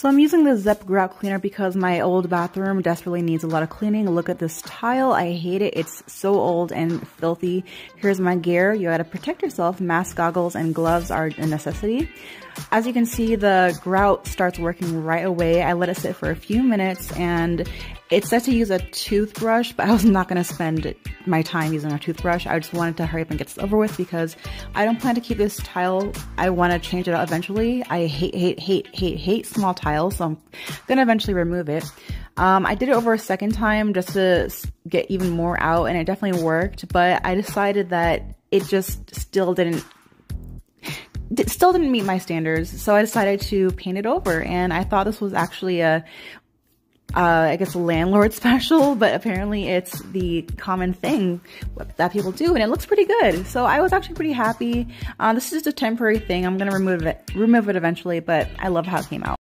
So I'm using the Zep Grout Cleaner because my old bathroom desperately needs a lot of cleaning. Look at this tile. I hate it. It's so old and filthy. Here's my gear. You gotta protect yourself. Mask, goggles, and gloves are a necessity. As you can see, the grout starts working right away. I let it sit for a few minutes and it said to use a toothbrush, but I was not to spend my time using a toothbrush. I just wanted to hurry up and get this over with because I don't plan to keep this tile. I want to change it out eventually. I hate, hate, hate, hate, hate small tiles, so I'm to eventually remove it. Um, I did it over a second time just to get even more out and it definitely worked, but I decided that it just still didn't still didn't meet my standards, so I decided to paint it over. And I thought this was actually a, uh, I guess, a landlord special, but apparently it's the common thing that people do, and it looks pretty good. So I was actually pretty happy. Uh, this is just a temporary thing. I'm gonna remove it, remove it eventually, but I love how it came out.